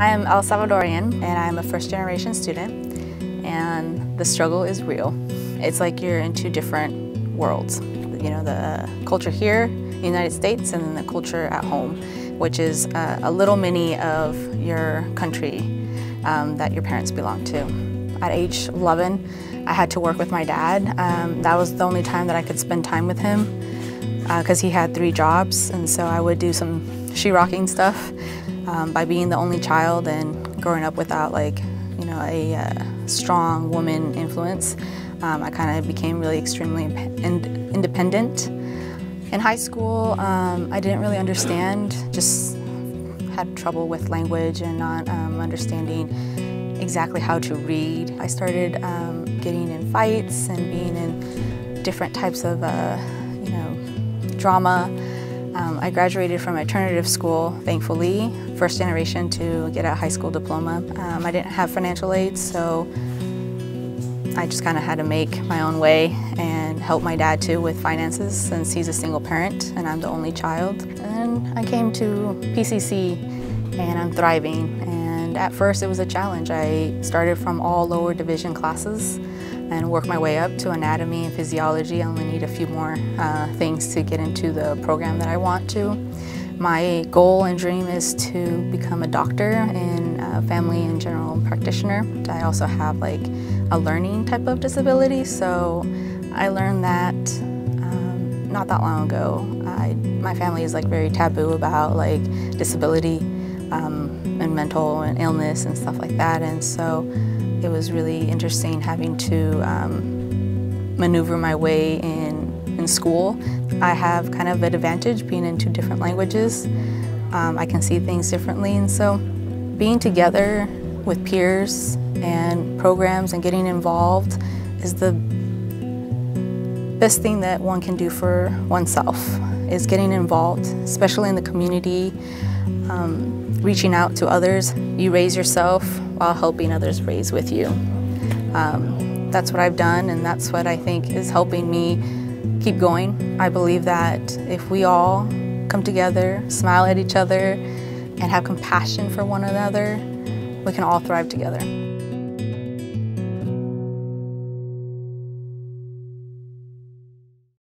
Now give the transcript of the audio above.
I am El Salvadorian and I'm a first generation student and the struggle is real. It's like you're in two different worlds. You know, the culture here in the United States and the culture at home, which is a, a little mini of your country um, that your parents belong to. At age 11, I had to work with my dad. Um, that was the only time that I could spend time with him because uh, he had three jobs and so I would do some sheetrocking stuff um, by being the only child and growing up without like you know a uh, strong woman influence um, I kind of became really extremely independent in high school um, I didn't really understand just had trouble with language and not um, understanding exactly how to read I started um, getting in fights and being in different types of uh, drama. Um, I graduated from alternative school, thankfully, first generation to get a high school diploma. Um, I didn't have financial aid, so I just kind of had to make my own way and help my dad too with finances since he's a single parent and I'm the only child. And then I came to PCC and I'm thriving. And at first it was a challenge. I started from all lower division classes and work my way up to anatomy and physiology. I only need a few more uh, things to get into the program that I want to. My goal and dream is to become a doctor and family and general practitioner. I also have like a learning type of disability, so I learned that um, not that long ago. I, my family is like very taboo about like disability um, and mental and illness and stuff like that, and so it was really interesting having to um, maneuver my way in, in school. I have kind of an advantage being in two different languages. Um, I can see things differently and so being together with peers and programs and getting involved is the best thing that one can do for oneself is getting involved, especially in the community, um, reaching out to others. You raise yourself while helping others raise with you. Um, that's what I've done and that's what I think is helping me keep going. I believe that if we all come together, smile at each other, and have compassion for one another, we can all thrive together.